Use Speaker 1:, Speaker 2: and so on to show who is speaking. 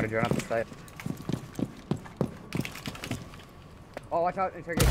Speaker 1: Got a drone up the site. Oh, watch out. interrogate.